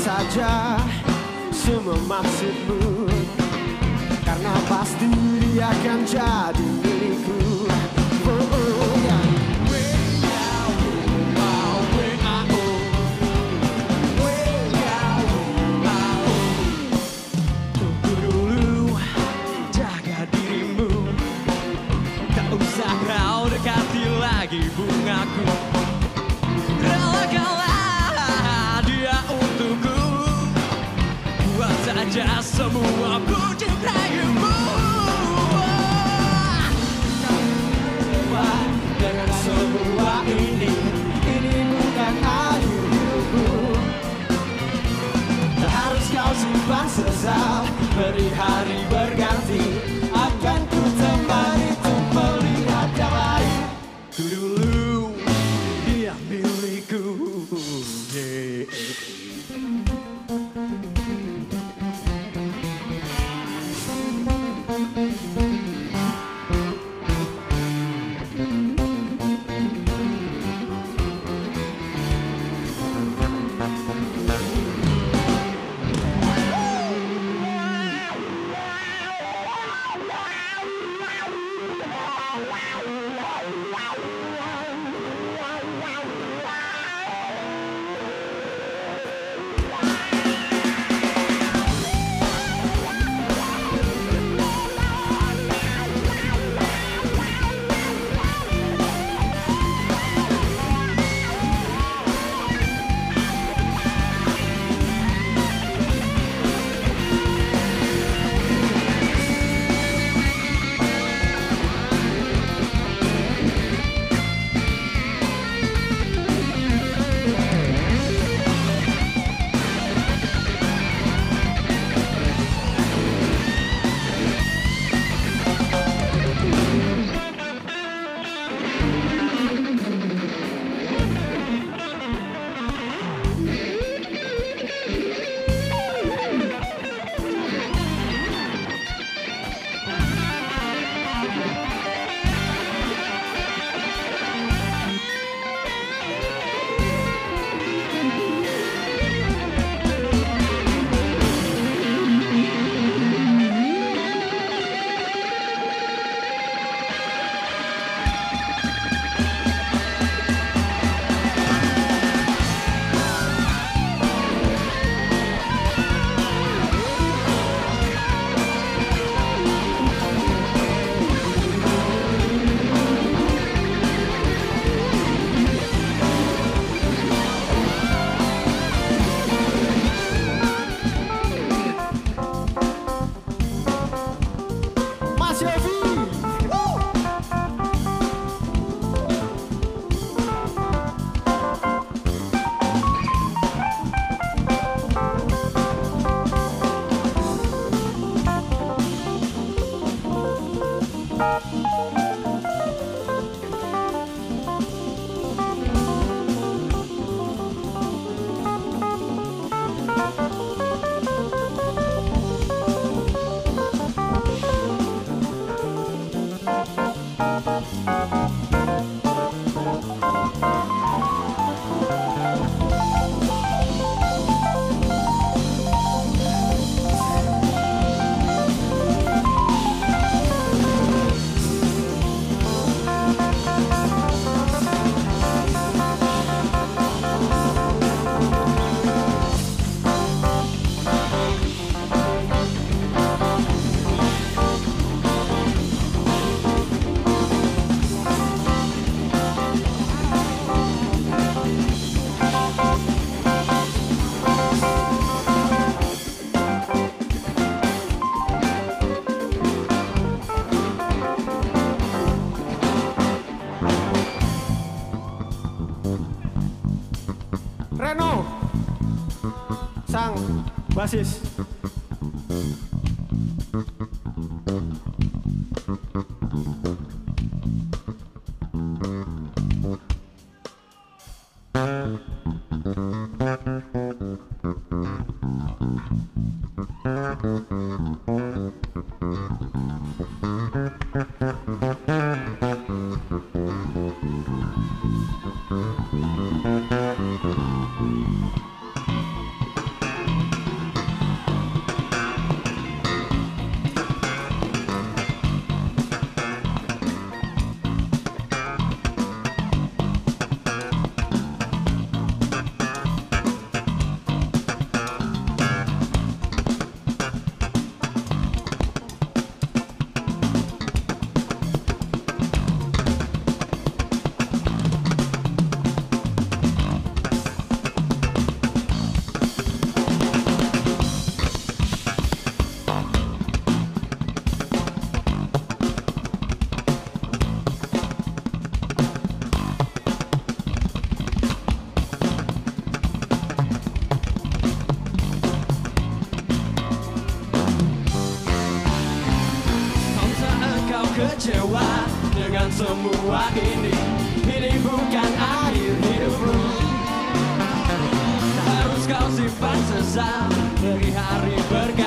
saja semua maksudmu. Karena pasti dia akan jadi milikku Beri hari berganti Akan ku temani untuk melihat yang lain Ku dulu dia milikku. Reno sang basis Kecewa dengan semua ini. Ini bukan akhir hidupmu. Harus kau simpan sesal Dari hari berganti